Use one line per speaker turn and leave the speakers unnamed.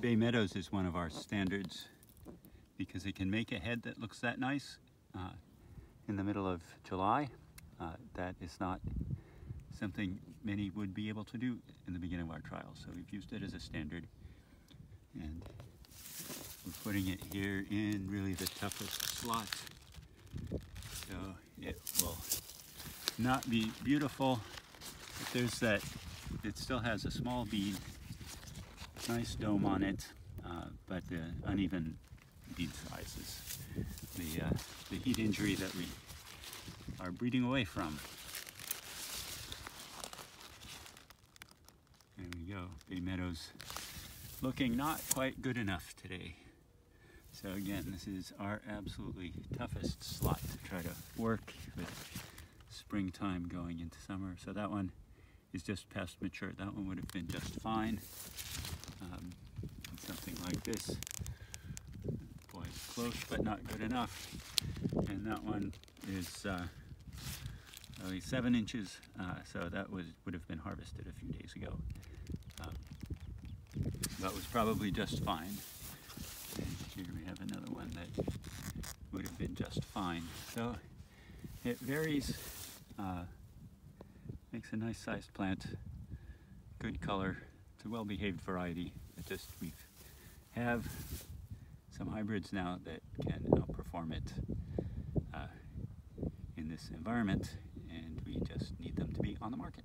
Bay Meadows is one of our standards because it can make a head that looks that nice uh, in the middle of July. Uh, that is not something many would be able to do in the beginning of our trial. So we've used it as a standard and we're putting it here in really the toughest slot. So it will not be beautiful, but there's that, it still has a small bead, nice dome on it, uh, but the uneven bead sizes. The, uh, the heat injury that we are breeding away from. There we go, Bay Meadows looking not quite good enough today. So again, this is our absolutely toughest slot to try to work with springtime going into summer. So that one is just past mature. That one would have been just fine. Um, something like this. Boy, close but not good enough. And that one is uh, only seven inches, uh, so that was would have been harvested a few days ago. Um, that was probably just fine. And here we have another one that would have been just fine. So it varies, uh, makes a nice sized plant, good color. It's a well-behaved variety. It just we have some hybrids now that can outperform it uh, in this environment and we just need them to be on the market.